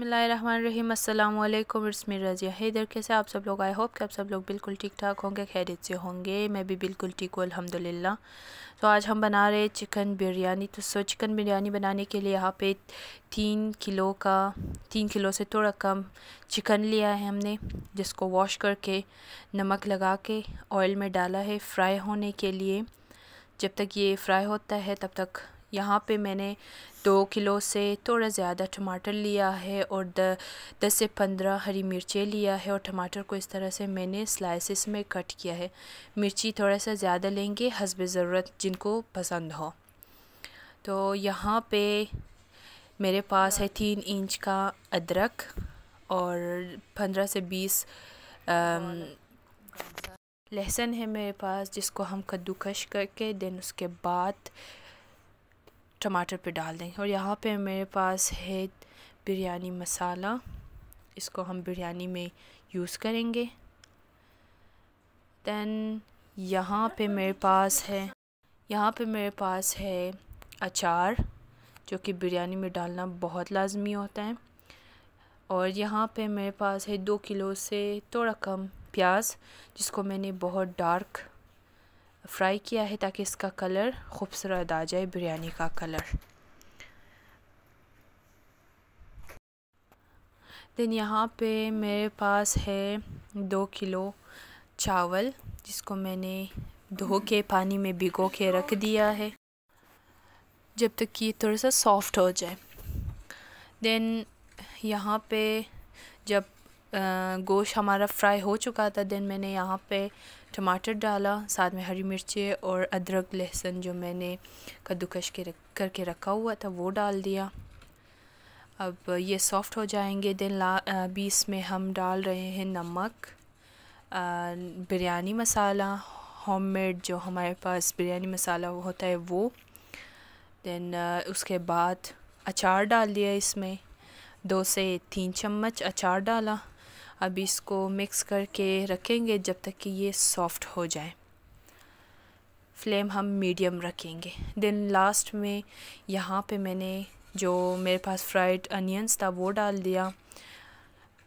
बिसमीम अल्लाम इट्समी रज़िया। हैदर कैसे आप सब लोग? आई होप कि आप सब लोग बिल्कुल ठीक ठाक होंगे, खैरियत से होंगे। मैं भी बिल्कुल ठीक हूँ, अल्हम्दुलिल्लाह। तो आज हम बना रहे चिकन बिरयानी। तो सो, चिकन बिरयानी बनाने के लिए यहाँ पे तीन किलो का, तीन किलो से थोड़ा कम चिकन लिया है हमने, जिसको वॉश करके नमक लगा के ऑयल में डाला है फ्राई होने के लिए। जब तक ये फ्राई होता है, तब तक यहाँ पे मैंने दो किलो से थोड़ा ज़्यादा टमाटर लिया है और द, दस से पंद्रह हरी मिर्चें लिया है और टमाटर को इस तरह से मैंने स्लाइसिस में कट किया है। मिर्ची थोड़ा सा ज़्यादा लेंगे, हसब ज़रूरत जिनको पसंद हो। तो यहाँ पे मेरे पास है तीन इंच का अदरक और पंद्रह से बीस लहसुन है मेरे पास जिसको हम कद्दूकश करके, देन उसके बाद टमाटर पे डाल दें और यहाँ पे मेरे पास है बिरयानी मसाला। इसको हम बिरयानी में यूज़ करेंगे। दैन यहाँ पे मेरे पास है, यहाँ पे मेरे पास है अचार, जो कि बिरयानी में डालना बहुत लाजमी होता है। और यहाँ पे मेरे पास है दो किलो से थोड़ा कम प्याज, जिसको मैंने बहुत डार्क फ्राई किया है ताकि इसका कलर खूबसूरत आ जाए, बिरयानी का कलर। देन यहाँ पे मेरे पास है दो किलो चावल, जिसको मैंने धो के पानी में भिगो के रख दिया है, जब तक कि थोड़ा सा सॉफ्ट हो जाए। देन यहाँ पे जब गोश्त हमारा फ्राई हो चुका था, देन मैंने यहाँ पे टमाटर डाला, साथ में हरी मिर्चें और अदरक, लहसुन जो मैंने कद्दूकश के रख, करके रखा हुआ था, वो डाल दिया। अब ये सॉफ़्ट हो जाएँगे, देन ला अभी इसमें हम डाल रहे हैं नमक बिरयानी मसाला, होममेड जो हमारे पास बिरयानी मसाला होता है वो। देन उसके बाद अचार डाल दिया इसमें, दो से तीन चम्मच अचार डाला। अब इसको मिक्स करके रखेंगे जब तक कि ये सॉफ़्ट हो जाए। फ्लेम हम मीडियम रखेंगे। देन लास्ट में यहाँ पे मैंने जो मेरे पास फ्राइड अनियंस था, वो डाल दिया।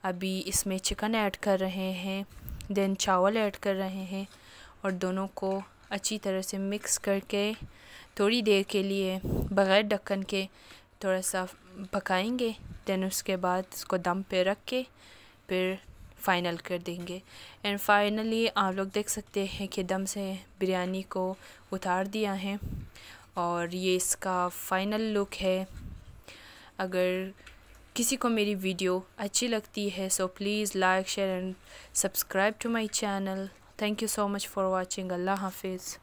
अभी इसमें चिकन ऐड कर रहे हैं देन चावल ऐड कर रहे हैं और दोनों को अच्छी तरह से मिक्स करके थोड़ी देर के लिए बग़ैर ढक्कन के थोड़ा सा पकाएँगे। देन उसके बाद इसको दम पे रख के फिर फ़ाइनल कर देंगे। एंड फाइनली आप लोग देख सकते हैं कि दम से बिरयानी को उतार दिया है। और ये इसका फ़ाइनल लुक है। अगर किसी को मेरी वीडियो अच्छी लगती है so please like share and subscribe to my channel thank you so much for watching अल्लाह हाफिज़।